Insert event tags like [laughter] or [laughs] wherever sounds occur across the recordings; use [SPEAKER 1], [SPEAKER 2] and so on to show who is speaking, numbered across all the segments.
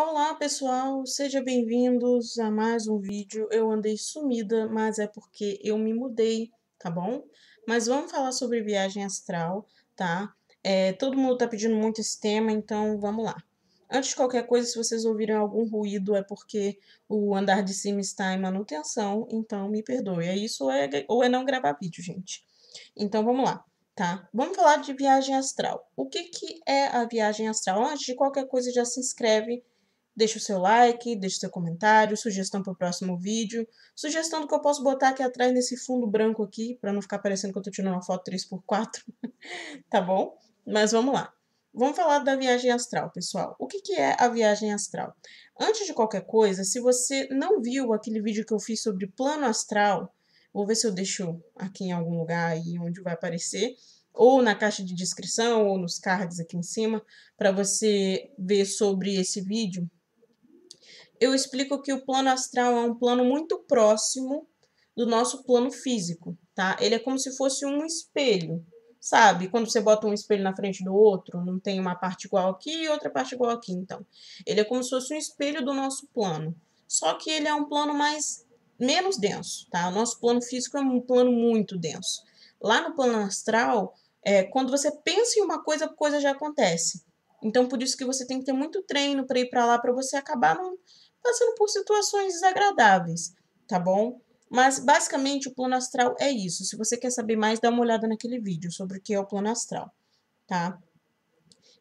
[SPEAKER 1] Olá pessoal, sejam bem-vindos a mais um vídeo. Eu andei sumida, mas é porque eu me mudei, tá bom? Mas vamos falar sobre viagem astral, tá? É, todo mundo tá pedindo muito esse tema, então vamos lá. Antes de qualquer coisa, se vocês ouvirem algum ruído, é porque o andar de cima está em manutenção, então me perdoe. É isso ou é, ou é não gravar vídeo, gente. Então vamos lá tá? Vamos falar de viagem astral. O que, que é a viagem astral? Antes de qualquer coisa, já se inscreve, deixa o seu like, deixa o seu comentário, sugestão para o próximo vídeo, sugestão do que eu posso botar aqui atrás nesse fundo branco aqui, para não ficar parecendo que eu tô tirando uma foto 3x4, [laughs] tá bom? Mas vamos lá. Vamos falar da viagem astral, pessoal. O que, que é a viagem astral? Antes de qualquer coisa, se você não viu aquele vídeo que eu fiz sobre plano astral, Vou ver se eu deixo aqui em algum lugar aí onde vai aparecer, ou na caixa de descrição, ou nos cards aqui em cima, para você ver sobre esse vídeo. Eu explico que o plano astral é um plano muito próximo do nosso plano físico, tá? Ele é como se fosse um espelho, sabe? Quando você bota um espelho na frente do outro, não tem uma parte igual aqui e outra parte igual aqui, então. Ele é como se fosse um espelho do nosso plano. Só que ele é um plano mais menos denso, tá? O nosso plano físico é um plano muito denso. Lá no plano astral, é, quando você pensa em uma coisa, a coisa já acontece. Então, por isso que você tem que ter muito treino para ir para lá, para você acabar não passando por situações desagradáveis, tá bom? Mas, basicamente, o plano astral é isso. Se você quer saber mais, dá uma olhada naquele vídeo sobre o que é o plano astral, tá?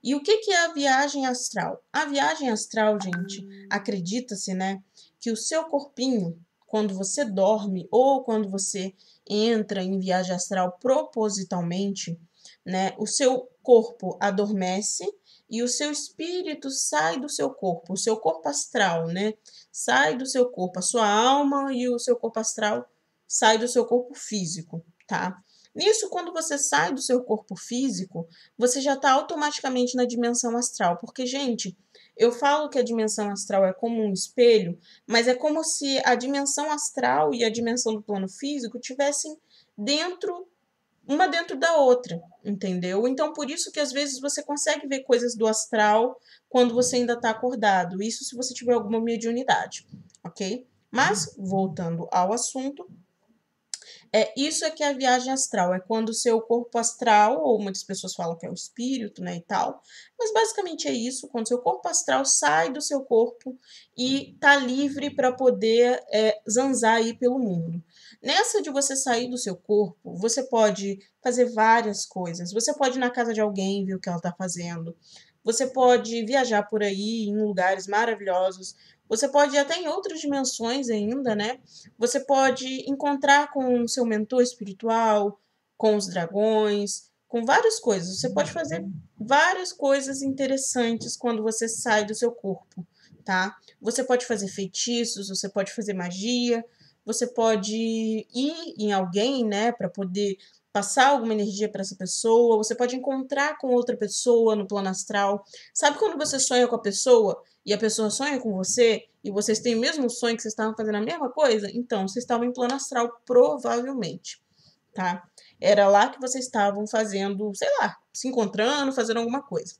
[SPEAKER 1] E o que, que é a viagem astral? A viagem astral, gente, acredita-se, né, que o seu corpinho, quando você dorme ou quando você entra em viagem astral propositalmente, né, o seu corpo adormece e o seu espírito sai do seu corpo, o seu corpo astral, né, sai do seu corpo, a sua alma e o seu corpo astral sai do seu corpo físico, tá? Nisso, quando você sai do seu corpo físico, você já está automaticamente na dimensão astral, porque, gente, eu falo que a dimensão astral é como um espelho, mas é como se a dimensão astral e a dimensão do plano físico tivessem dentro uma dentro da outra, entendeu? Então por isso que às vezes você consegue ver coisas do astral quando você ainda está acordado. Isso se você tiver alguma mediunidade, ok? Mas voltando ao assunto, é, isso é que é a viagem astral, é quando o seu corpo astral, ou muitas pessoas falam que é o espírito, né, e tal, mas basicamente é isso, quando seu corpo astral sai do seu corpo e tá livre para poder é, zanzar aí pelo mundo. Nessa de você sair do seu corpo, você pode fazer várias coisas. Você pode ir na casa de alguém ver o que ela tá fazendo. Você pode viajar por aí em lugares maravilhosos. Você pode ir até em outras dimensões ainda, né? Você pode encontrar com o seu mentor espiritual, com os dragões, com várias coisas. Você pode fazer várias coisas interessantes quando você sai do seu corpo, tá? Você pode fazer feitiços, você pode fazer magia, você pode ir em alguém, né, para poder passar alguma energia para essa pessoa, você pode encontrar com outra pessoa no plano astral. Sabe quando você sonha com a pessoa e a pessoa sonha com você e vocês têm o mesmo sonho que vocês estavam fazendo a mesma coisa? Então, vocês estavam em plano astral, provavelmente, tá? Era lá que vocês estavam fazendo, sei lá, se encontrando, fazendo alguma coisa.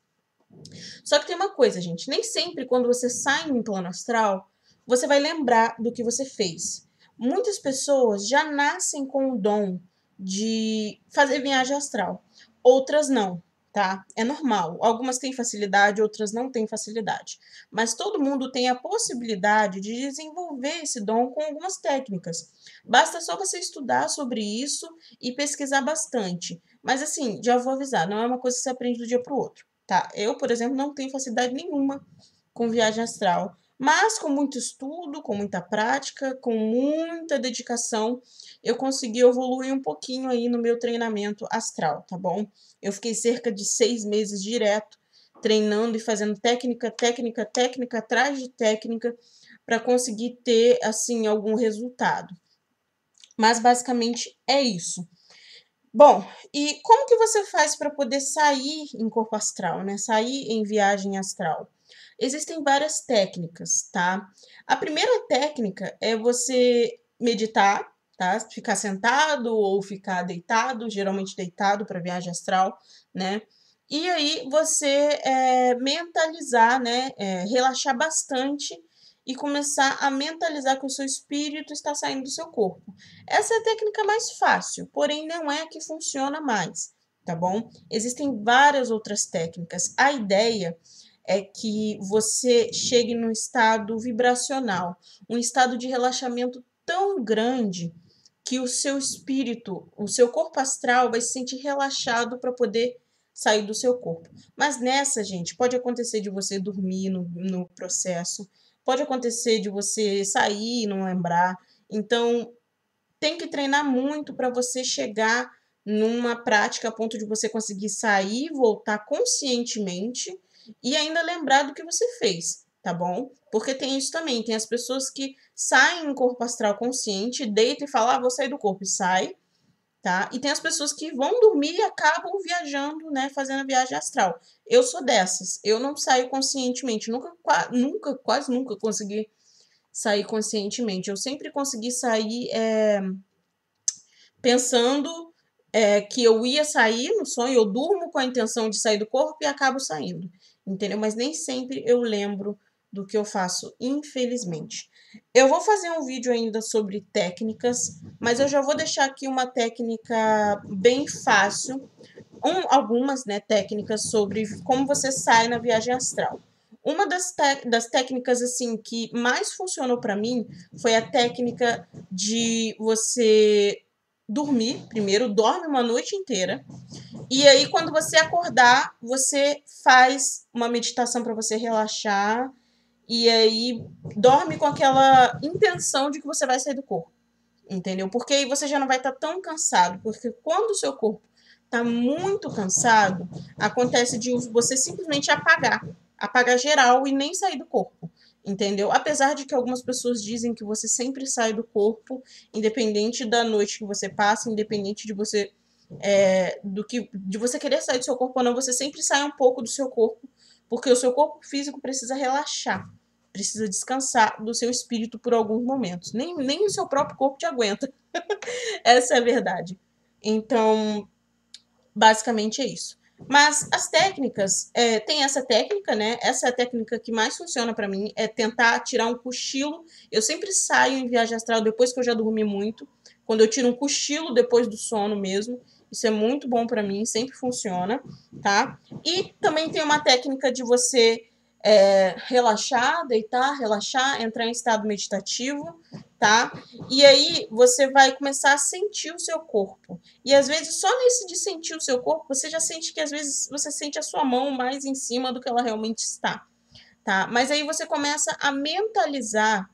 [SPEAKER 1] Só que tem uma coisa, gente, nem sempre quando você sai em plano astral, você vai lembrar do que você fez. Muitas pessoas já nascem com o dom de fazer viagem astral. Outras não, tá? É normal. Algumas têm facilidade, outras não têm facilidade. Mas todo mundo tem a possibilidade de desenvolver esse dom com algumas técnicas. Basta só você estudar sobre isso e pesquisar bastante. Mas assim, já vou avisar, não é uma coisa que você aprende do dia para o outro, tá? Eu, por exemplo, não tenho facilidade nenhuma com viagem astral. Mas com muito estudo, com muita prática, com muita dedicação, eu consegui evoluir um pouquinho aí no meu treinamento astral, tá bom? Eu fiquei cerca de seis meses direto treinando e fazendo técnica, técnica, técnica atrás de técnica para conseguir ter assim algum resultado. Mas basicamente é isso. Bom, e como que você faz para poder sair em corpo astral, né? Sair em viagem astral? Existem várias técnicas, tá? A primeira técnica é você meditar, tá? Ficar sentado ou ficar deitado, geralmente deitado para viagem astral, né? E aí você é, mentalizar, né? É, relaxar bastante e começar a mentalizar que o seu espírito está saindo do seu corpo. Essa é a técnica mais fácil, porém não é a que funciona mais, tá bom? Existem várias outras técnicas. A ideia é que você chegue num estado vibracional, um estado de relaxamento tão grande que o seu espírito, o seu corpo astral vai se sentir relaxado para poder sair do seu corpo. Mas nessa, gente, pode acontecer de você dormir no, no processo, Pode acontecer de você sair e não lembrar. Então, tem que treinar muito para você chegar numa prática a ponto de você conseguir sair, voltar conscientemente e ainda lembrar do que você fez, tá bom? Porque tem isso também, tem as pessoas que saem em corpo astral consciente, deitam e falam, ah, vou sair do corpo e sai, tá? E tem as pessoas que vão dormir e acabam viajando, né, fazendo a viagem astral. Eu sou dessas. Eu não saio conscientemente, nunca, nunca, quase nunca consegui sair conscientemente. Eu sempre consegui sair é, pensando é, que eu ia sair no sonho, eu durmo com a intenção de sair do corpo e acabo saindo, entendeu? Mas nem sempre eu lembro do que eu faço, infelizmente. Eu vou fazer um vídeo ainda sobre técnicas, mas eu já vou deixar aqui uma técnica bem fácil, um, algumas né, técnicas sobre como você sai na viagem astral. Uma das, das técnicas assim que mais funcionou para mim foi a técnica de você dormir, primeiro dorme uma noite inteira, e aí quando você acordar, você faz uma meditação para você relaxar e aí dorme com aquela intenção de que você vai sair do corpo. Entendeu? Porque aí você já não vai estar tá tão cansado. Porque quando o seu corpo está muito cansado, acontece de você simplesmente apagar. Apagar geral e nem sair do corpo. Entendeu? Apesar de que algumas pessoas dizem que você sempre sai do corpo, independente da noite que você passa, independente de você. É, do que de você querer sair do seu corpo ou não, você sempre sai um pouco do seu corpo, porque o seu corpo físico precisa relaxar precisa descansar do seu espírito por alguns momentos. Nem, nem o seu próprio corpo te aguenta. [laughs] Essa é a verdade. Então, basicamente é isso. Mas as técnicas, é, tem essa técnica, né? Essa é a técnica que mais funciona para mim, é tentar tirar um cochilo. Eu sempre saio em viagem astral depois que eu já dormi muito. Quando eu tiro um cochilo depois do sono mesmo. Isso é muito bom para mim, sempre funciona, tá? E também tem uma técnica de você é, relaxar, deitar, relaxar, entrar em estado meditativo, tá? E aí você vai começar a sentir o seu corpo. E às vezes, só nesse de sentir o seu corpo, você já sente que às vezes você sente a sua mão mais em cima do que ela realmente está, tá? Mas aí você começa a mentalizar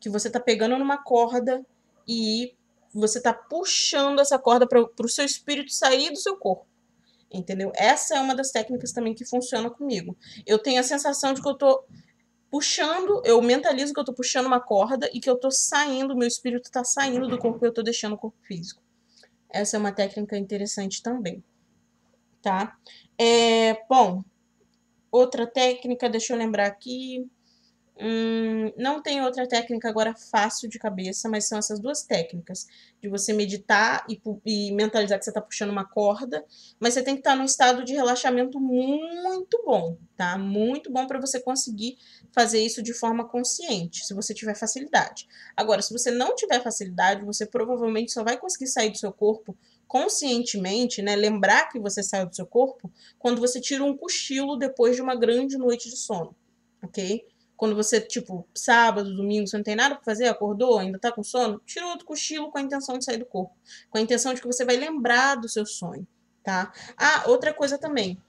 [SPEAKER 1] que você tá pegando numa corda e você tá puxando essa corda para o seu espírito sair do seu corpo entendeu? Essa é uma das técnicas também que funciona comigo. Eu tenho a sensação de que eu tô puxando, eu mentalizo que eu tô puxando uma corda e que eu tô saindo, meu espírito tá saindo do corpo e eu tô deixando o corpo físico. Essa é uma técnica interessante também, tá? É, bom, outra técnica, deixa eu lembrar aqui. Hum, não tem outra técnica agora fácil de cabeça, mas são essas duas técnicas. De você meditar e, e mentalizar que você está puxando uma corda, mas você tem que estar tá num estado de relaxamento muito bom, tá? Muito bom para você conseguir fazer isso de forma consciente, se você tiver facilidade. Agora, se você não tiver facilidade, você provavelmente só vai conseguir sair do seu corpo conscientemente, né? Lembrar que você saiu do seu corpo quando você tira um cochilo depois de uma grande noite de sono, ok? Quando você, tipo, sábado, domingo, você não tem nada pra fazer, acordou, ainda tá com sono, tira outro cochilo com a intenção de sair do corpo. Com a intenção de que você vai lembrar do seu sonho, tá? Ah, outra coisa também.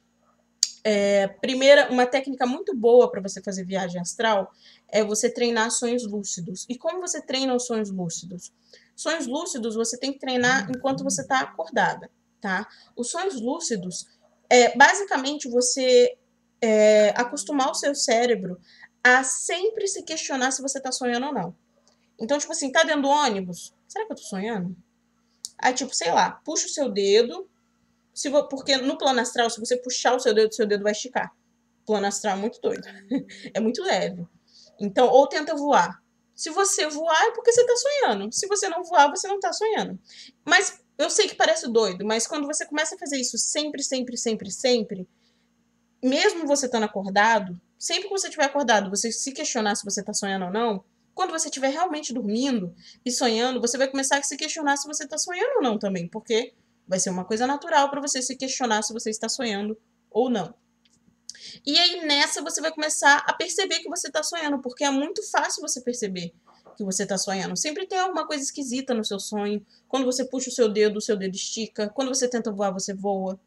[SPEAKER 1] É, primeira, uma técnica muito boa para você fazer viagem astral é você treinar sonhos lúcidos. E como você treina os sonhos lúcidos? Sonhos lúcidos você tem que treinar enquanto você está acordada, tá? Os sonhos lúcidos é basicamente você é, acostumar o seu cérebro a sempre se questionar se você tá sonhando ou não. Então, tipo assim, tá dentro do ônibus? Será que eu tô sonhando? Aí, tipo, sei lá, puxa o seu dedo. Se vo... Porque no plano astral, se você puxar o seu dedo, seu dedo vai esticar. O plano astral é muito doido. [laughs] é muito leve. Então, ou tenta voar. Se você voar, é porque você tá sonhando. Se você não voar, você não tá sonhando. Mas eu sei que parece doido, mas quando você começa a fazer isso sempre, sempre, sempre, sempre, mesmo você estando acordado, sempre que você estiver acordado, você se questionar se você está sonhando ou não, quando você estiver realmente dormindo e sonhando, você vai começar a se questionar se você está sonhando ou não também, porque vai ser uma coisa natural para você se questionar se você está sonhando ou não. E aí nessa você vai começar a perceber que você está sonhando, porque é muito fácil você perceber que você está sonhando. Sempre tem alguma coisa esquisita no seu sonho. Quando você puxa o seu dedo, o seu dedo estica. Quando você tenta voar, você voa.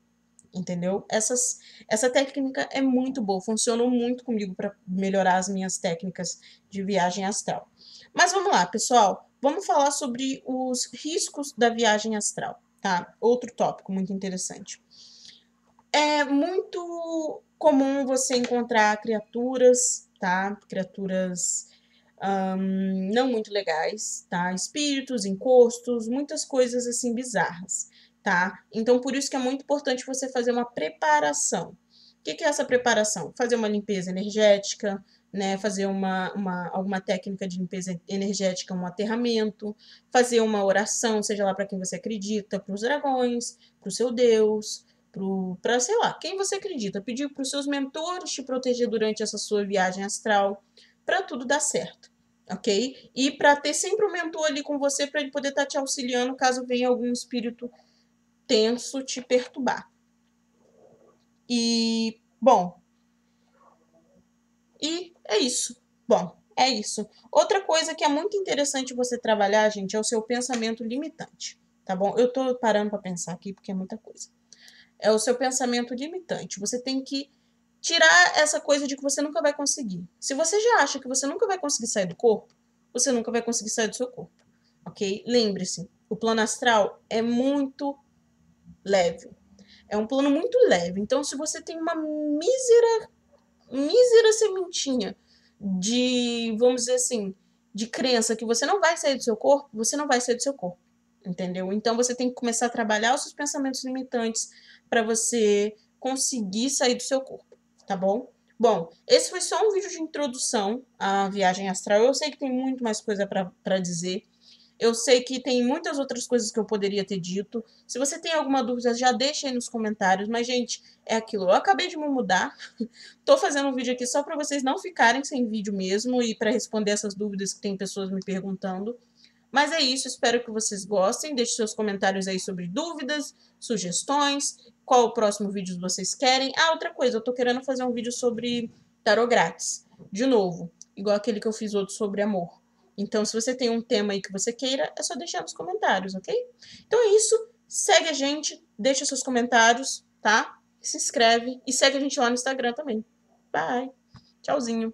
[SPEAKER 1] Entendeu? Essas, essa técnica é muito boa, funcionou muito comigo para melhorar as minhas técnicas de viagem astral. Mas vamos lá, pessoal. Vamos falar sobre os riscos da viagem astral, tá? Outro tópico muito interessante. É muito comum você encontrar criaturas, tá? Criaturas um, não muito legais, tá? Espíritos, encostos, muitas coisas assim bizarras, tá? Então, por isso que é muito importante você fazer uma preparação. O que, que é essa preparação? Fazer uma limpeza energética, né, fazer uma, uma, alguma técnica de limpeza energética, um aterramento, fazer uma oração, seja lá para quem você acredita, para os dragões, para o seu Deus, para, sei lá, quem você acredita, pedir para os seus mentores te proteger durante essa sua viagem astral, para tudo dar certo ok? E para ter sempre um mentor ali com você para ele poder estar tá te auxiliando caso venha algum espírito tenso te perturbar. E, bom, e é isso. Bom, é isso. Outra coisa que é muito interessante você trabalhar, gente, é o seu pensamento limitante, tá bom? Eu tô parando para pensar aqui porque é muita coisa. É o seu pensamento limitante. Você tem que tirar essa coisa de que você nunca vai conseguir. Se você já acha que você nunca vai conseguir sair do corpo, você nunca vai conseguir sair do seu corpo, ok? Lembre-se, o plano astral é muito leve. É um plano muito leve. Então, se você tem uma mísera, mísera sementinha de, vamos dizer assim, de crença que você não vai sair do seu corpo, você não vai sair do seu corpo. Entendeu? Então você tem que começar a trabalhar os seus pensamentos limitantes para você conseguir sair do seu corpo tá bom? Bom, esse foi só um vídeo de introdução à viagem astral. Eu sei que tem muito mais coisa para dizer. Eu sei que tem muitas outras coisas que eu poderia ter dito. Se você tem alguma dúvida, já deixa aí nos comentários. Mas, gente, é aquilo. Eu acabei de me mudar. [laughs] Tô fazendo um vídeo aqui só para vocês não ficarem sem vídeo mesmo e para responder essas dúvidas que tem pessoas me perguntando. Mas é isso, espero que vocês gostem. Deixe seus comentários aí sobre dúvidas, sugestões, qual o próximo vídeo vocês querem. Ah, outra coisa, eu tô querendo fazer um vídeo sobre tarot grátis. De novo, igual aquele que eu fiz outro sobre amor. Então, se você tem um tema aí que você queira, é só deixar nos comentários, ok? Então é isso. Segue a gente, deixa seus comentários, tá? Se inscreve e segue a gente lá no Instagram também. Bye. Tchauzinho.